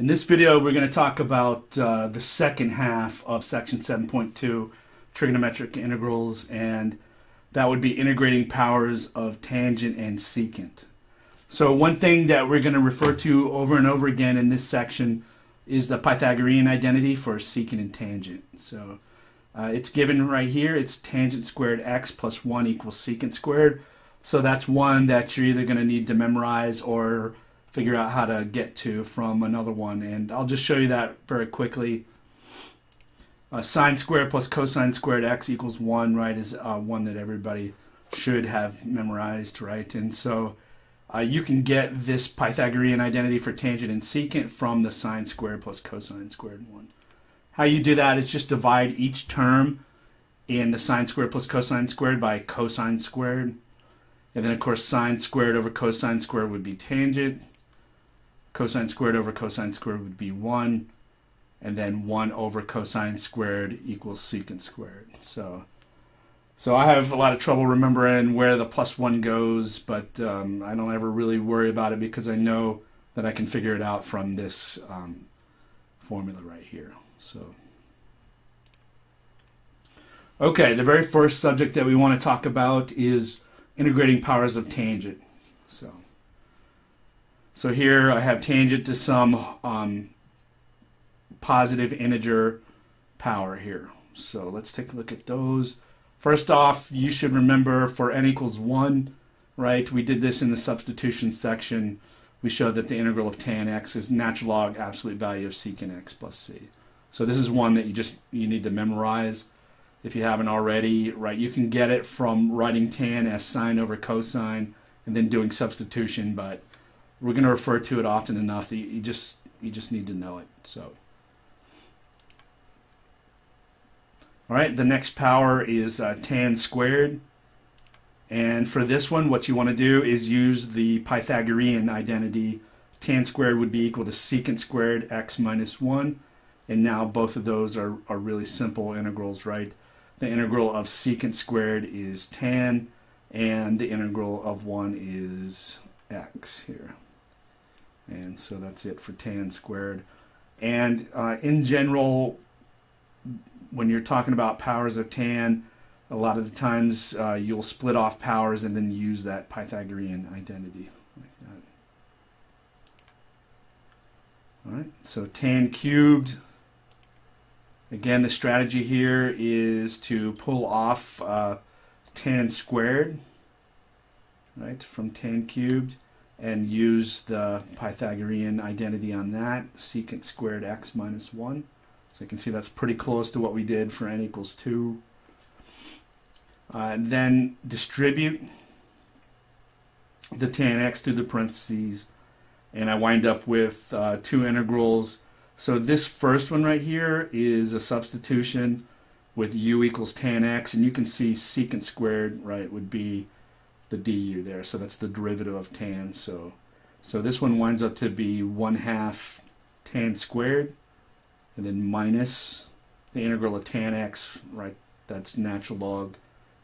In this video, we're going to talk about uh, the second half of section 7.2, trigonometric integrals, and that would be integrating powers of tangent and secant. So one thing that we're going to refer to over and over again in this section is the Pythagorean identity for secant and tangent. So uh, it's given right here. It's tangent squared x plus 1 equals secant squared. So that's one that you're either going to need to memorize or figure out how to get to from another one. And I'll just show you that very quickly. Uh, sine squared plus cosine squared x equals 1, right, is uh, one that everybody should have memorized, right? And so uh, you can get this Pythagorean identity for tangent and secant from the sine squared plus cosine squared one. How you do that is just divide each term in the sine squared plus cosine squared by cosine squared. And then, of course, sine squared over cosine squared would be tangent cosine squared over cosine squared would be 1, and then 1 over cosine squared equals secant squared. So, so I have a lot of trouble remembering where the plus 1 goes, but um, I don't ever really worry about it because I know that I can figure it out from this um, formula right here. So, okay, the very first subject that we want to talk about is integrating powers of tangent. So. So here I have tangent to some um, positive integer power here. So let's take a look at those. First off, you should remember for n equals 1, right? We did this in the substitution section. We showed that the integral of tan x is natural log absolute value of secant x plus c. So this is one that you just you need to memorize if you haven't already, right? You can get it from writing tan as sine over cosine and then doing substitution, but we're going to refer to it often enough that you just you just need to know it. So, all right, the next power is uh, tan squared. And for this one, what you want to do is use the Pythagorean identity. Tan squared would be equal to secant squared x minus 1. And now both of those are, are really simple integrals, right? The integral of secant squared is tan, and the integral of 1 is x here. And so that's it for tan squared. And uh, in general, when you're talking about powers of tan, a lot of the times uh, you'll split off powers and then use that Pythagorean identity. Like. All right, so tan cubed. Again, the strategy here is to pull off uh, tan squared, right, from tan cubed and use the Pythagorean identity on that, secant squared x minus 1. So you can see that's pretty close to what we did for n equals 2. Uh, then distribute the tan x through the parentheses, and I wind up with uh, two integrals. So this first one right here is a substitution with u equals tan x, and you can see secant squared, right, would be the du there. So that's the derivative of tan. So, so this one winds up to be 1 half tan squared, and then minus the integral of tan x, right? That's natural log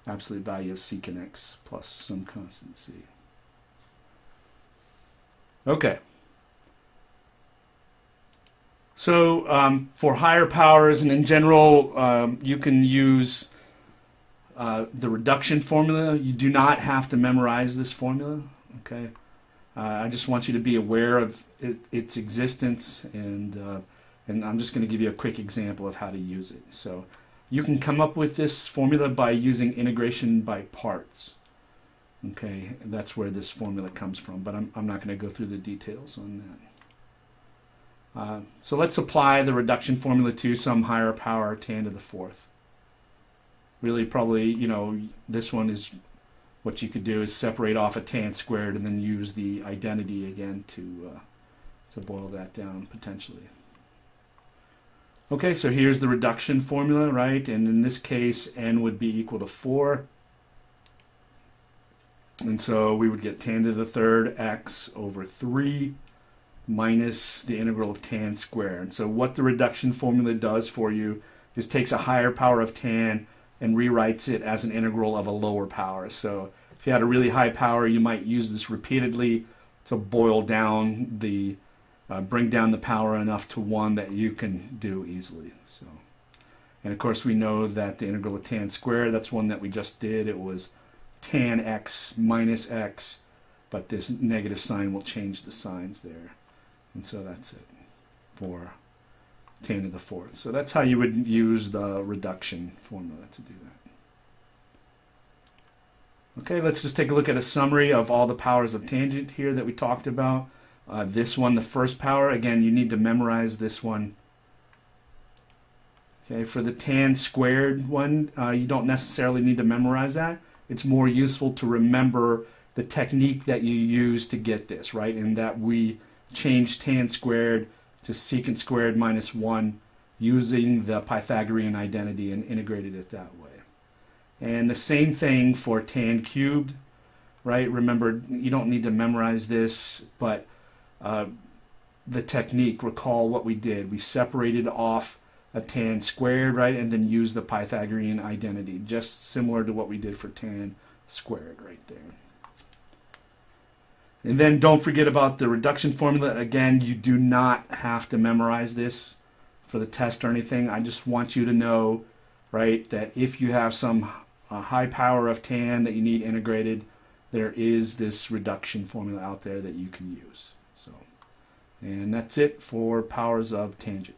absolute value of secant x plus some constant c. Okay. So um, for higher powers and in general, um, you can use uh, the reduction formula, you do not have to memorize this formula. Okay, uh, I just want you to be aware of it, its existence, and uh, and I'm just going to give you a quick example of how to use it. So you can come up with this formula by using integration by parts. Okay, that's where this formula comes from, but I'm, I'm not going to go through the details on that. Uh, so let's apply the reduction formula to some higher power tan to the fourth really probably, you know, this one is what you could do is separate off a tan squared and then use the identity again to, uh, to boil that down potentially. Okay, so here's the reduction formula, right? And in this case, n would be equal to 4. And so we would get tan to the third x over 3 minus the integral of tan squared. And so what the reduction formula does for you is takes a higher power of tan and rewrites it as an integral of a lower power. So if you had a really high power, you might use this repeatedly to boil down the uh, bring down the power enough to one that you can do easily. So, and of course we know that the integral of tan squared, that's one that we just did. It was tan x minus x, but this negative sign will change the signs there. And so that's it for tan to the fourth. So that's how you would use the reduction formula to do that. Okay, let's just take a look at a summary of all the powers of tangent here that we talked about. Uh, this one, the first power, again, you need to memorize this one. Okay, for the tan squared one, uh, you don't necessarily need to memorize that. It's more useful to remember the technique that you use to get this, right? And that we change tan squared to secant squared minus 1 using the Pythagorean identity and integrated it that way. And the same thing for tan cubed, right? Remember, you don't need to memorize this, but uh, the technique, recall what we did. We separated off a tan squared, right, and then used the Pythagorean identity, just similar to what we did for tan squared right there. And then don't forget about the reduction formula. Again, you do not have to memorize this for the test or anything. I just want you to know, right, that if you have some a high power of tan that you need integrated, there is this reduction formula out there that you can use. So, and that's it for powers of tangent.